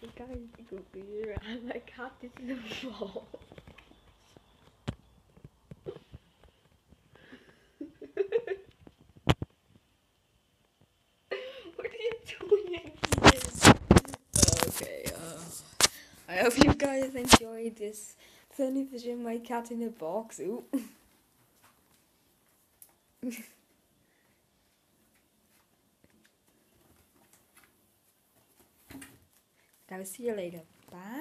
Hey guys, it's Google and my cat is in the wall. what are you doing? Okay, uh, I hope you guys enjoyed this funny vision my cat in a box. Ooh. Tavsiye ederim. Bye.